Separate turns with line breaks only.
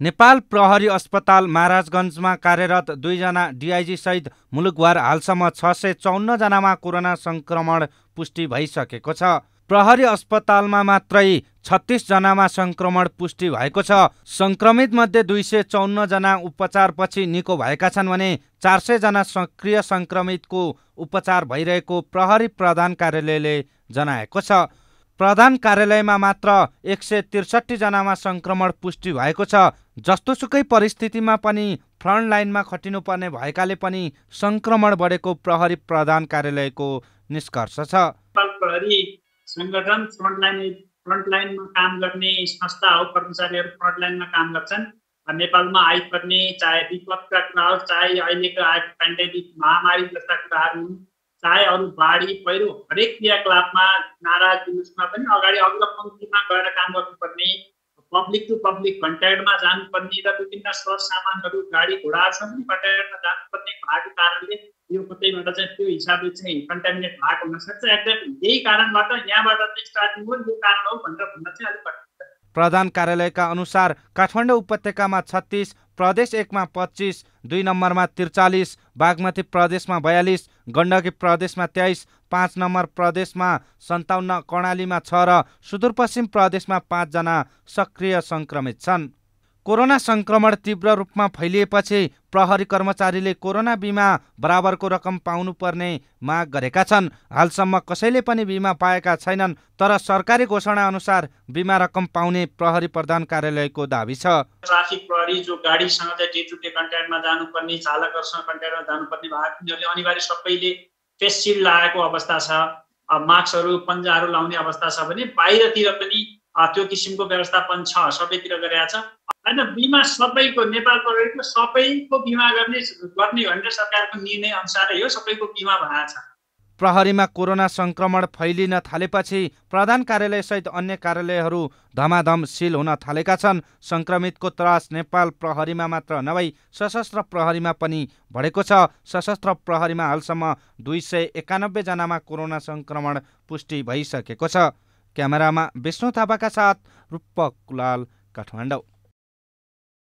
नेपाल प्रहरी अस्पताल महाराजगञ्जमा कार्यरत दुईजना डिआइजी सहित मुलुकभर हालसम्म छ सय चौन्नजनामा कोरोना सङ्क्रमण पुष्टि भइसकेको छ। प्रहरी अस्पतालमा मात्रै छत्तिसजनामा सङ्क्रमण पुष्टि भएको छ। सङ्क्रमित मध्ये दुई सय चौन्नजना उपचारपछि निको भएका छन् भने चार सयजना सक्रिय सङ्क्रमितको उपचार भइरहेको प्रहरी प्रधान कार्यालयले जनाएको छ। प्रधान कार्यालयमा मात्र एक सय त्रिसठीजनामा सङ्क्रमण पुष्टि भएको छ जस्तोसुकै परिस्थितिमा पनि फ्रन्ट लाइनमा खटिनुपर्ने भएकाले पनि सङ्क्रमण बढेको प्रहरी प्रधान कार्यालयको निष्कर्ष छ।
प्रहरी सङ्गठन फ्रन्टलाइन फ्रन्टलाइनमा काम गर्ने संस्था हो कर्मचारीहरू फ्रन्टलाइनमा काम गर्छन्। नेपालमा आइपर्ने चाहे विपदका कुराहरू चाहे अहिलेको पेन्डेमिक महामारी जस्ता कुराहरू चाहे अरू बाढी पहिरो हरेक क्रियाकलापमा नारा जुलुसमा पनि अगाडि अग्लो पङ्क्तिमा गएर काम गर्नुपर्ने पब्लिक टु पब्लिक कन्ट्याक्टमा जानुपर्ने र विभिन्न सरसामानहरू गाडी घोडाहरूसँग कन्ट्याक्टमा जानुपर्ने भएको कारणले यो कतैबाट चाहिँ त्यो हिसाबले चाहिँ कन्टामिनेट भएको हुनसक्छ एक्ज्याक्ट यही कारणबाट यहाँबाट चाहिँ स्टार्टिङ हो यो कारण हो भनेर भन्न चाहिँ अलिक
प्रधान कार्यालयका अनुसार काठमाडौँ उपत्यकामा छत्तिस प्रदेश एकमा पच्चिस दुई नम्बरमा त्रिचालिस बागमती प्रदेशमा बयालिस गण्डकी प्रदेशमा तेइस पाँच नम्बर प्रदेशमा सन्ताउन्न कर्णालीमा छ र सुदूरपश्चिम प्रदेशमा पाँचजना सक्रिय सङ्क्रमित छन्। कोरोना सङ्क्रमण तीव्र रूपमा फैलिएपछि प्रहरी कर्मचारीले कोरोना बिमा बराबरको रकम पाउनुपर्ने माग गरेका छन्। हालसम्म कसैले पनि बिमा पाएका छैनन् तर सरकारी घोषणा अनुसार बिमा रकम पाउने प्रहरी प्रधान कार्यालयको दावी छ।
ट्राफिक प्रहरी जो गाडीसँग डे कन्ट्याक्टमा जानुपर्ने चालकहरूसँग कन्ट्याक्टमा जानुपर्ने भएको अनिवार्य सबैले फेस सिल्ड लगाएको अवस्था छ मास्कहरू पन्जाहरू लाउने अवस्था छ भने बाहिरतिर पनि त्यो किसिमको व्यवस्थापन छ सबैतिर गरेका होइन बिमा सबैको नेपाल प्रहरीको सबैको बिमा गर्ने गर्ने भनेर सरकारको निर्णय अनुसारै हो सबैको बिमा भएको छ।
प्रहरीमा कोरोना सङ्क्रमण फैलिन थालेपछि प्रधान कार्यालयसहित अन्य कार्यालयहरू धमाधम सिल हुन थालेका छन्। सङ्क्रमितको त्रास नेपाल प्रहरीमा मात्र नभई सशस्त्र प्रहरीमा पनि बढेको छ। सशस्त्र प्रहरीमा हालसम्म दुई सय एकानब्बेजनामा कोरोना सङ्क्रमण पुष्टि भइसकेको छ। क्यामेरामा विष्णु थापाका साथ रूपक कुलाल काठमाडौँ।